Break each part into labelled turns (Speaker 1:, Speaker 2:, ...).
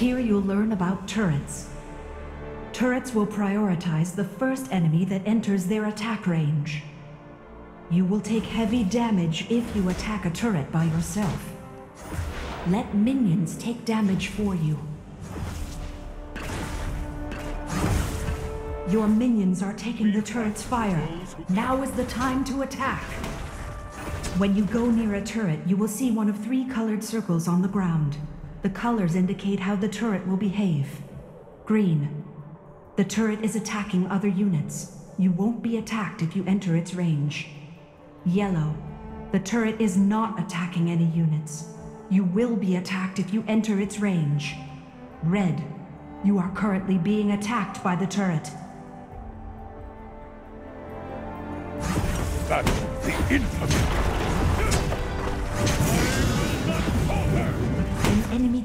Speaker 1: Here you'll learn about turrets. Turrets will prioritize the first enemy that enters their attack range. You will take heavy damage if you attack a turret by yourself. Let minions take damage for you. Your minions are taking the turret's fire. Now is the time to attack. When you go near a turret, you will see one of three colored circles on the ground. The colors indicate how the turret will behave. Green. The turret is attacking other units. You won't be attacked if you enter its range. Yellow. The turret is not attacking any units. You will be attacked if you enter its range. Red. You are currently being attacked by the turret.
Speaker 2: That's the infamy!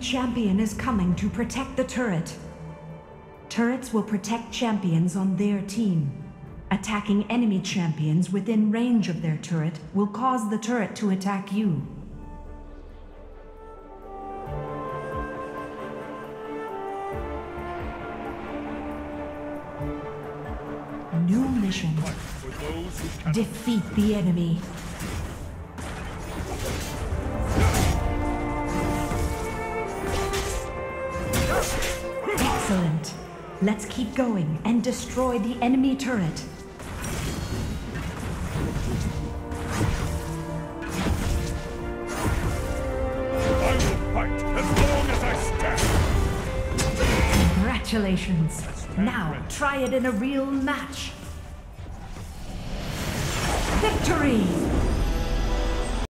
Speaker 1: Champion is coming to protect the turret. Turrets will protect champions on their team. Attacking enemy champions within range of their turret will cause the turret to attack you. New mission. Defeat the enemy. Let's keep going and destroy the enemy turret.
Speaker 2: I will fight as long as I stand!
Speaker 1: Congratulations. Now try it in a real match. Victory!